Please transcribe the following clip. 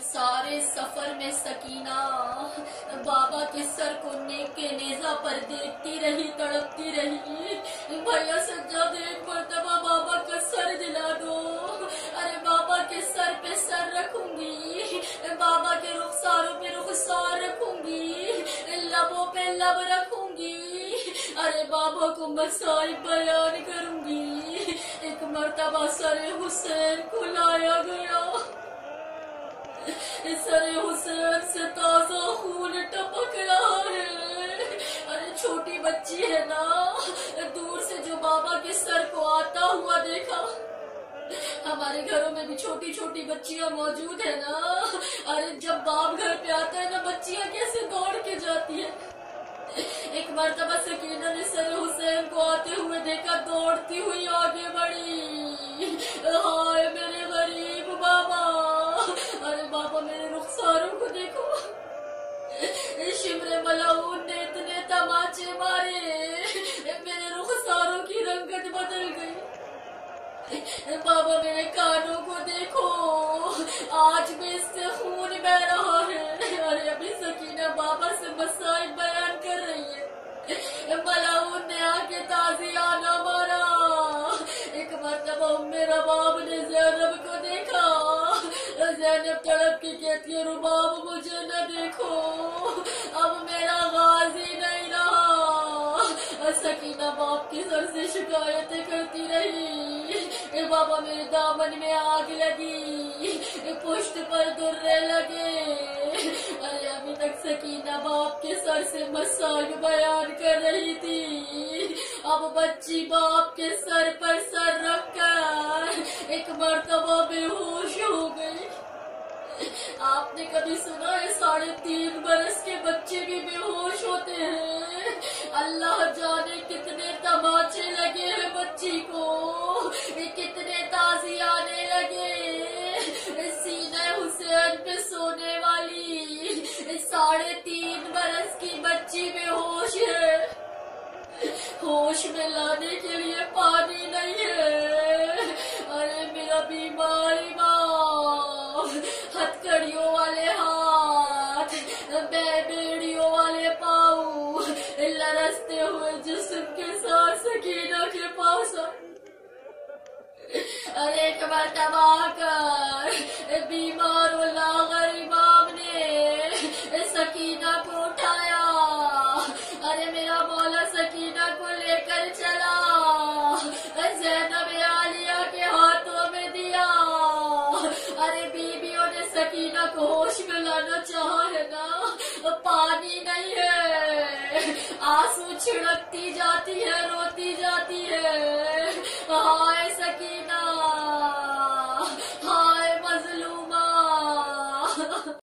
सारे सफ़र में सकीना। बाबा के सर को के नेजा पर देखती रही, तड़पती रही। भैया सज्जाद एक मरतबा बाबा का सर दिला दो। अरे बाबा के सर पे सर रखूँगी। बाबा के रुखसारों पे रुखसार रखूँगी। लबों पे लब रखूँगी। अरे बाबा को मसाई बयान करूँगी। एक मरतबा सर हुसैन को लाया गया। सरे हुसैन से ताज़ा खून टपक रहा है। अरे छोटी बच्ची है ना, दूर से जो बाबा के सर को आता हुआ देखा। हमारे घरों में भी छोटी छोटी बच्चियाँ मौजूद है ना। अरे जब बाप घर पे आता है ना, बच्चियाँ कैसे दौड़ के जाती है? एक मरतबा सकीना ने सर हुसैन को आते हुए देखा, दौड़ती हुई आगे बढ़ी शिमरे ने इतने तमाचे मारे। मेरे रुखसारों की रंगत बदल गई। बाबा, मेरे कानों को देखो। आज भी इससे खून बह रहा है। अरे, अभी सकीना बाबा से मसाइल बयान कर रही है। मलाउन ने आके ताजियाना मारा। एक मरतबा मेरा बाब ने जैनब को देखा। जैनब तड़प के कहती है, रुबाब, मुझे न देखो। सकीना बाप की सर से शिकायतें करती रही। बाबा मेरे दामन में आग लगी। पुष्ट पर दुर्रे लगे। अरे अभी तक सकीना बाप के सर से मसाल बयान कर रही थी। अब बच्ची बाप के सर पर सर रखकर एक मर्तबा बेहोश हो गई। आपने कभी सुना है साढ़े तीन बरस के बच्चे भी बेहोश होते हैं? अल्लाह जाने कितने तमाचे लगे हैं बच्ची को। कितने ताजी आने लगे सीने हुसैन पे सोने वाली साढ़े तीन बरस की बच्ची बेहोश है। होश में लाने के लिए पानी नहीं है। अरे मेरा बीमारी माँ हथकड़ियों वाले हाथ लरसते हुए जिस्म के साथ सकीना के पास अरे एक मरतबा कर बीमार लागर इमाम ने सकीना को उठाया। अरे मेरा मौला सकीना को लेकर चला। जैनब आलिया के हाथों में दिया। अरे बीबियों ने सकीना को होश में लाना चाहा है ना? पानी है आँसू छिड़कती जाती है रोती जाती है। हाय सकीना